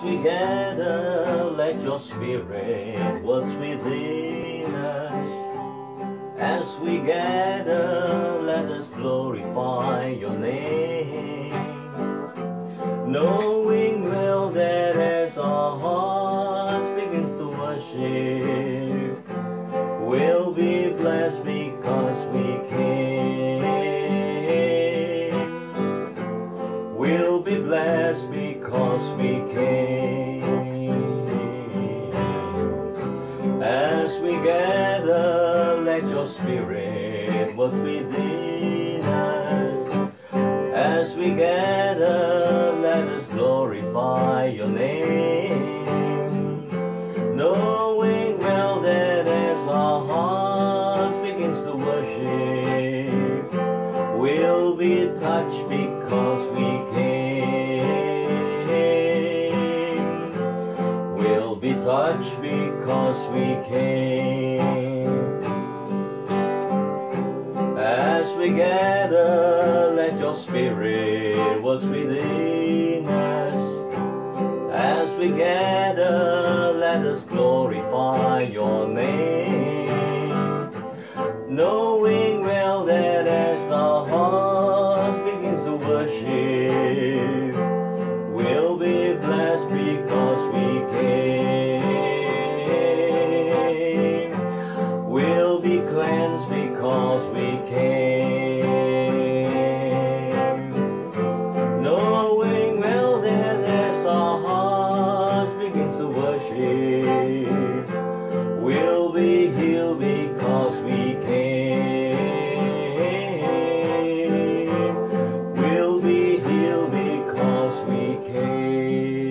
we gather, let your spirit work within us. As we gather, let us glorify your name. Knowing well that as our hearts Be blessed because we came. As we gather, let your spirit work within us. As we gather, let us glorify your name. Knowing well that as our hearts begins to worship, we'll be touched because be touched because we came. As we gather, let your spirit work within us. As we gather, let us glorify your name. No came, knowing well that as our hearts begin to worship, we'll be healed because we came. We'll be healed because we came.